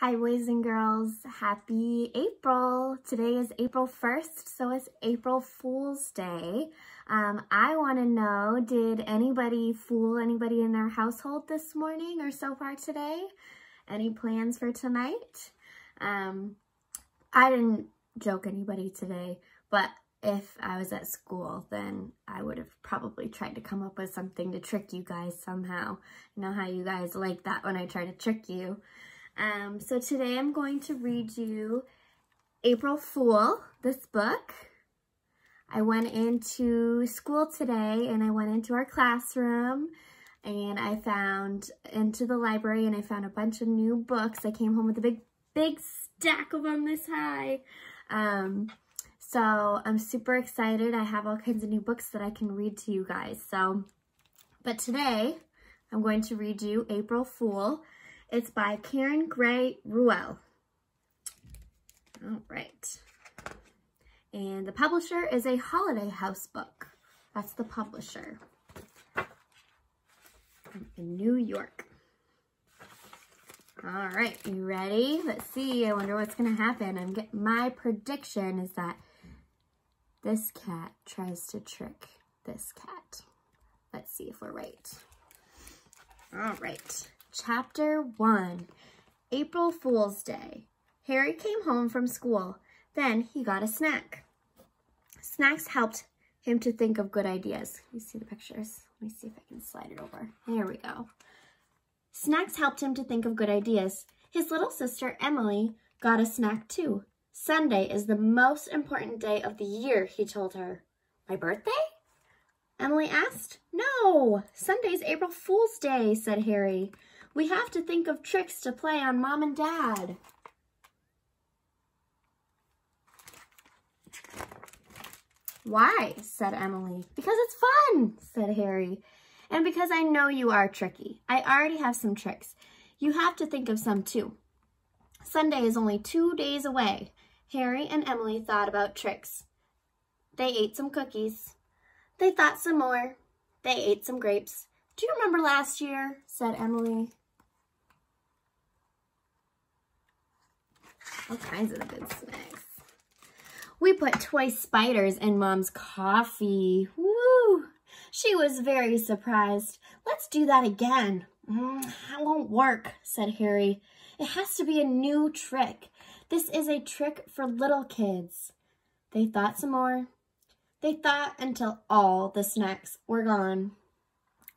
Hi boys and girls, happy April. Today is April 1st, so it's April Fool's Day. Um, I want to know, did anybody fool anybody in their household this morning or so far today? Any plans for tonight? Um, I didn't joke anybody today, but if I was at school, then I would have probably tried to come up with something to trick you guys somehow. You know how you guys like that when I try to trick you. Um, so today I'm going to read you April Fool, this book. I went into school today and I went into our classroom and I found into the library and I found a bunch of new books. I came home with a big, big stack of them this high. Um, so I'm super excited. I have all kinds of new books that I can read to you guys. So, but today I'm going to read you April Fool. It's by Karen Gray Ruelle. All right. And the publisher is a Holiday House book. That's the publisher. In New York. All right, you ready? Let's see. I wonder what's going to happen. I'm get my prediction is that this cat tries to trick this cat. Let's see if we're right. All right. Chapter 1 April Fool's Day. Harry came home from school. Then he got a snack. Snacks helped him to think of good ideas. You see the pictures? Let me see if I can slide it over. There we go. Snacks helped him to think of good ideas. His little sister, Emily, got a snack too. Sunday is the most important day of the year, he told her. My birthday? Emily asked. No, Sunday's April Fool's Day, said Harry. We have to think of tricks to play on Mom and Dad. Why? said Emily. Because it's fun, said Harry. And because I know you are tricky. I already have some tricks. You have to think of some too. Sunday is only two days away. Harry and Emily thought about tricks. They ate some cookies. They thought some more. They ate some grapes. Do you remember last year? said Emily. All kinds of good snacks. We put toy spiders in Mom's coffee. Woo! She was very surprised. Let's do that again. Mm, that won't work, said Harry. It has to be a new trick. This is a trick for little kids. They thought some more. They thought until all the snacks were gone.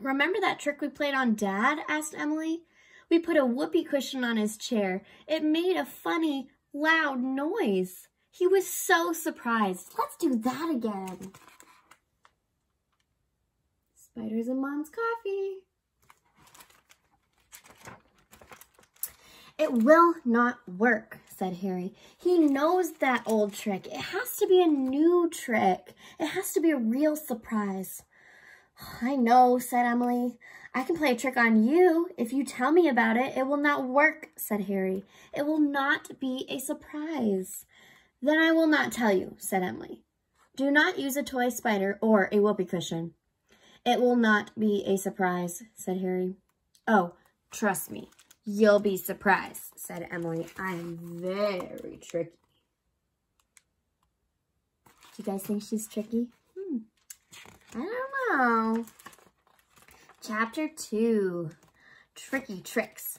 Remember that trick we played on Dad? asked Emily. We put a whoopee cushion on his chair. It made a funny, loud noise. He was so surprised. Let's do that again. Spiders in Mom's coffee. It will not work, said Harry. He knows that old trick. It has to be a new trick. It has to be a real surprise. I know, said Emily. I can play a trick on you. If you tell me about it, it will not work, said Harry. It will not be a surprise. Then I will not tell you, said Emily. Do not use a toy spider or a whoopee cushion. It will not be a surprise, said Harry. Oh, trust me, you'll be surprised, said Emily. I am very tricky. Do you guys think she's tricky? I don't know. Chapter 2, Tricky Tricks.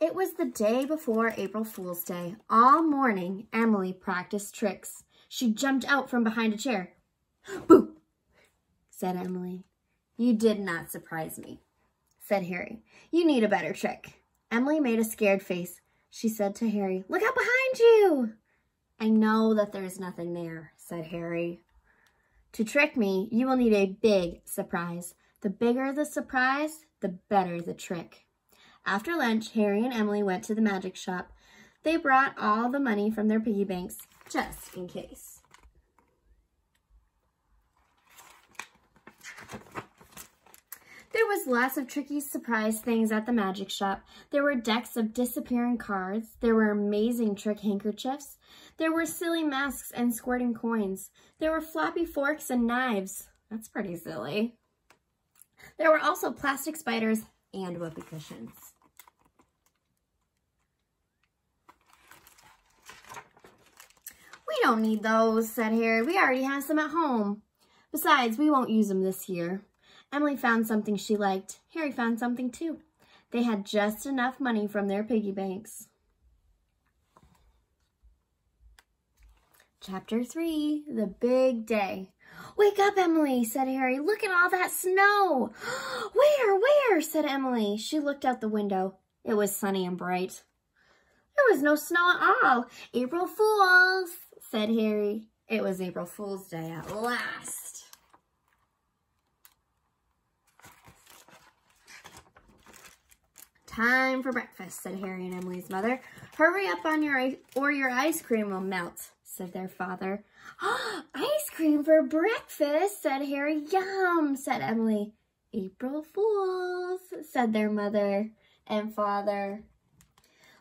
It was the day before April Fool's Day. All morning, Emily practiced tricks. She jumped out from behind a chair. Boo, said Emily. You did not surprise me, said Harry. You need a better trick. Emily made a scared face. She said to Harry, look out behind you. I know that there's nothing there, said Harry. To trick me, you will need a big surprise. The bigger the surprise, the better the trick. After lunch, Harry and Emily went to the magic shop. They brought all the money from their piggy banks, just in case. There was lots of tricky surprise things at the magic shop. There were decks of disappearing cards. There were amazing trick handkerchiefs. There were silly masks and squirting coins. There were floppy forks and knives. That's pretty silly. There were also plastic spiders and whoopee cushions. We don't need those, said Harry. We already have some at home. Besides, we won't use them this year. Emily found something she liked. Harry found something too. They had just enough money from their piggy banks. Chapter 3, The Big Day. Wake up, Emily, said Harry. Look at all that snow. where, where, said Emily. She looked out the window. It was sunny and bright. There was no snow at all. April Fools, said Harry. It was April Fool's Day at last. Time for breakfast, said Harry and Emily's mother. Hurry up on your ice, or your ice cream will melt, said their father. ice cream for breakfast, said Harry. Yum, said Emily. April Fools, said their mother and father.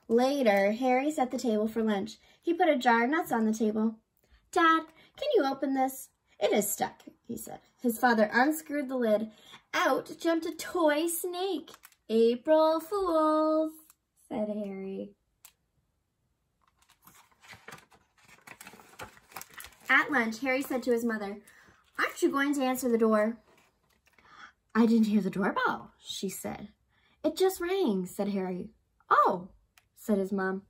Later, Harry set the table for lunch. He put a jar of nuts on the table. Dad, can you open this? It is stuck, he said. His father unscrewed the lid. Out jumped a toy snake. April Fools, said Harry. At lunch, Harry said to his mother, Aren't you going to answer the door? I didn't hear the doorbell, she said. It just rang, said Harry. Oh, said his mom.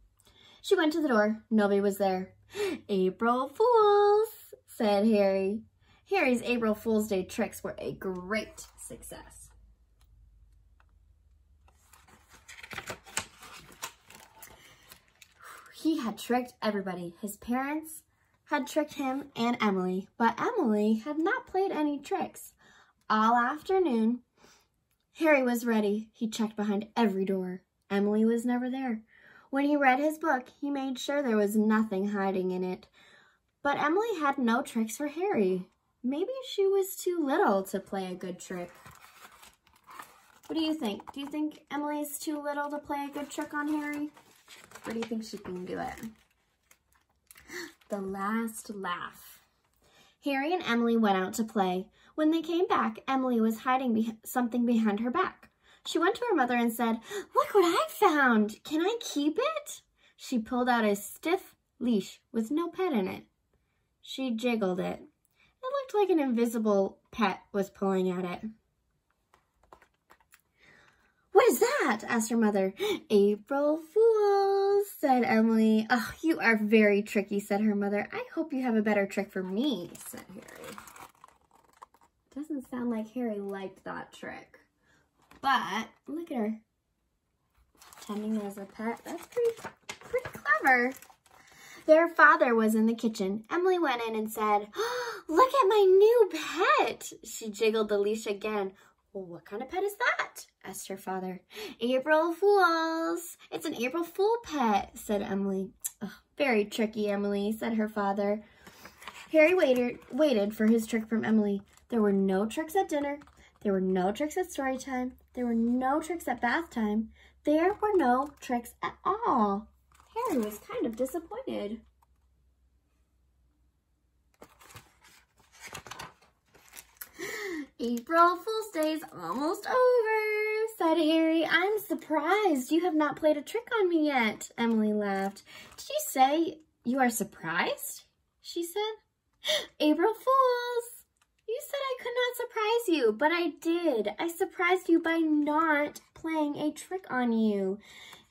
She went to the door. Nobody was there. April Fools, said Harry. Harry's April Fool's Day tricks were a great success. He had tricked everybody. His parents had tricked him and Emily, but Emily had not played any tricks. All afternoon, Harry was ready. He checked behind every door. Emily was never there. When he read his book, he made sure there was nothing hiding in it. But Emily had no tricks for Harry. Maybe she was too little to play a good trick. What do you think? Do you think Emily's too little to play a good trick on Harry? Or do you think she can do it? The last laugh. Harry and Emily went out to play. When they came back, Emily was hiding be something behind her back. She went to her mother and said, Look what I found. Can I keep it? She pulled out a stiff leash with no pet in it. She jiggled it. It looked like an invisible pet was pulling at it. What is that? asked her mother. April Fools, said Emily. Oh, you are very tricky, said her mother. I hope you have a better trick for me, said Harry. Doesn't sound like Harry liked that trick. But look at her. Pretending as a pet. That's pretty, pretty clever. Their father was in the kitchen. Emily went in and said, oh, look at my new pet. She jiggled the leash again. Well, what kind of pet is that? asked her father. April Fools. It's an April Fool pet, said Emily. Oh, very tricky, Emily, said her father. Harry waited, waited for his trick from Emily. There were no tricks at dinner. There were no tricks at story time. There were no tricks at bath time. There were no tricks at all. Harry was kind of disappointed. April Fool's Day is almost over, said Harry. I'm surprised you have not played a trick on me yet, Emily laughed. Did you say you are surprised? She said. April Fools! You said I could not surprise you, but I did. I surprised you by not playing a trick on you.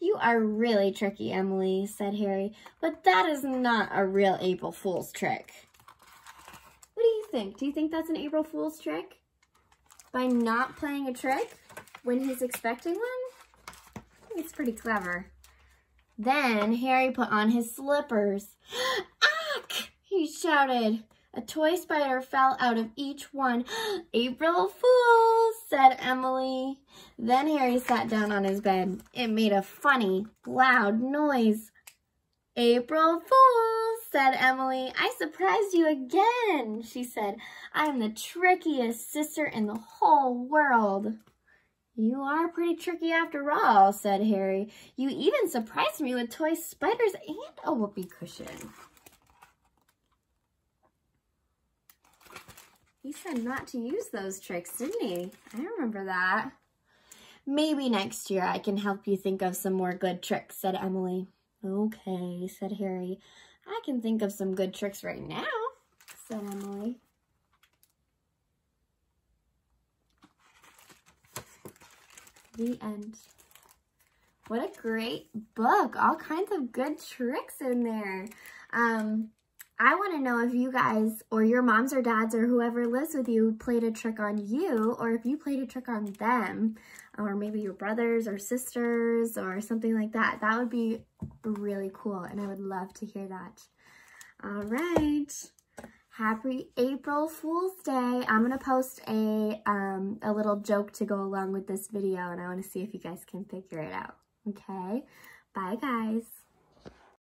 You are really tricky, Emily, said Harry, but that is not a real April Fool's trick. What do you think? Do you think that's an April Fool's trick? By not playing a trick when he's expecting one? It's pretty clever. Then Harry put on his slippers. Ack! He shouted. A toy spider fell out of each one. April Fools, said Emily. Then Harry sat down on his bed. It made a funny, loud noise. April Fools, said Emily. I surprised you again, she said. I am the trickiest sister in the whole world. You are pretty tricky after all, said Harry. You even surprised me with toy spiders and a whoopee cushion. He said not to use those tricks, didn't he? I remember that. Maybe next year I can help you think of some more good tricks, said Emily. Okay, said Harry. I can think of some good tricks right now, said Emily. The end. What a great book. All kinds of good tricks in there. Um, I want to know if you guys or your moms or dads or whoever lives with you played a trick on you or if you played a trick on them or maybe your brothers or sisters or something like that. That would be really cool and I would love to hear that. All right. Happy April Fool's Day. I'm going to post a, um, a little joke to go along with this video and I want to see if you guys can figure it out. Okay. Bye guys.